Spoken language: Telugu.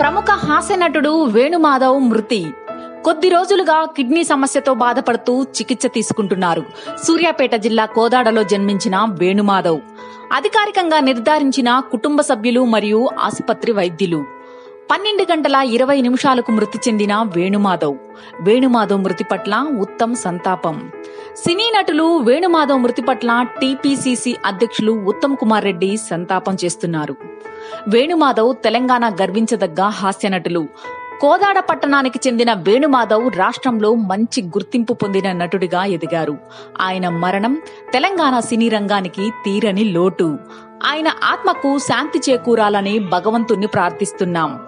ప్రముఖ హాస్య నటుడు వేణుమాధవ్ మృతి. కొద్ది రోజులుగా కిడ్నీ సమస్యతో బాధపడుతూ చికిత్స తీసుకుంటున్నారు. సూర్యాపేట జిల్లా కోదాడలో జన్మించిన వేణుమాధవ్. అధికారికంగా నిర్ధారించిన కుటుంబ సభ్యులు మరియు ఆసుపత్రి వైద్యులు. పన్నెండు గంటల ఇరవై నిమిషాలకు మృతి చెందిన వేణుమాధవ్. వేణుమాధవ్ మృతి పట్ల ఉత్తమ్ సంతాపం. సినీ నటులు వేణుమాధవ్ మృతి పట్ల టీపీసీసీ అధ్యక్షులు ఉత్తమ్ కుమార్ రెడ్డి సంతాపం చేస్తున్నారు. వేణుమాధవ్ తెలంగాణ గర్వించదగ్గ హాస్య నటులు. కోదాడ పట్టణానికి చెందిన వేణుమాధవ్ రాష్ట్రంలో మంచి గుర్తింపు పొందిన నటుడిగా ఎదిగారు. ఆయన మరణం తెలంగాణ సినీ రంగానికి తీరని లోటు. ఆయన ఆత్మకు శాంతి చేకూరాలని భగవంతుణ్ణి ప్రార్థిస్తున్నాం.